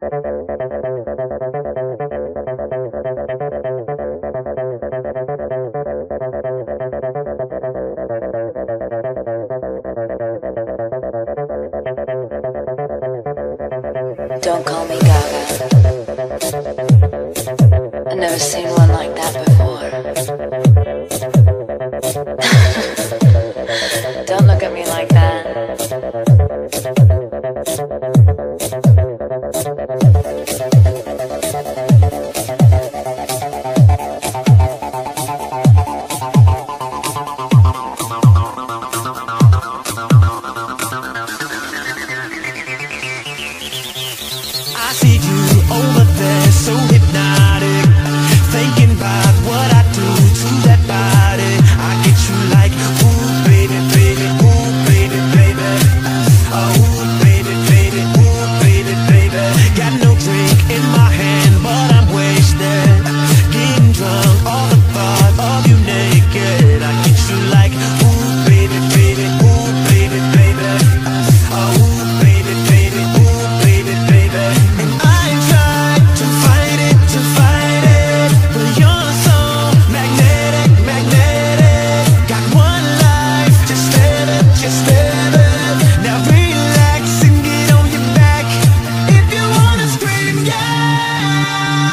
Don't call me God.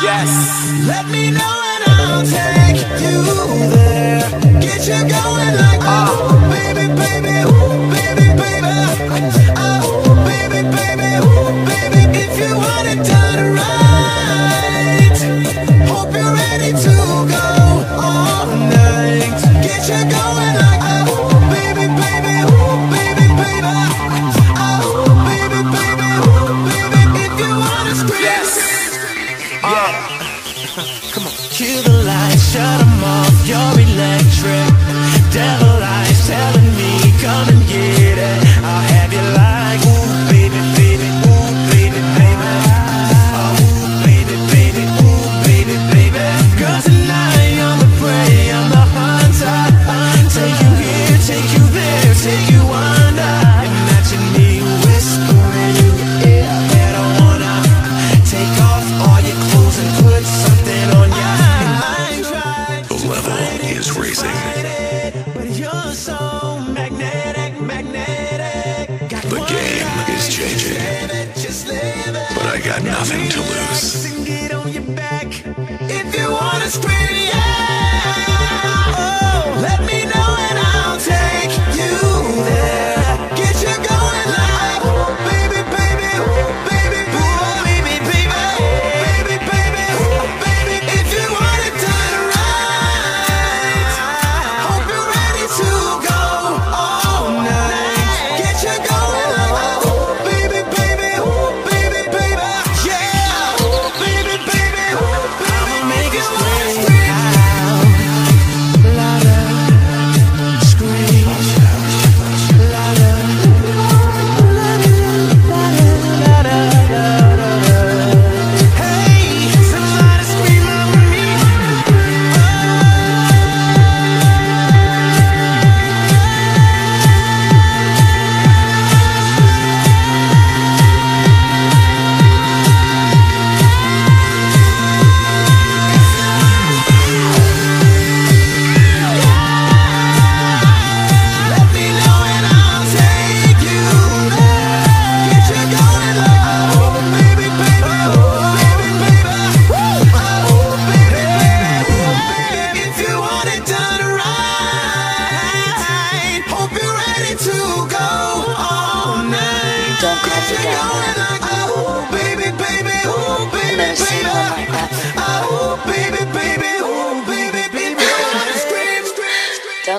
Yes. Let me know and I'll take you there. Get you going like, oh, baby, baby. shut them off, you're electric. Devil soul.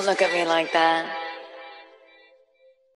look at me like that.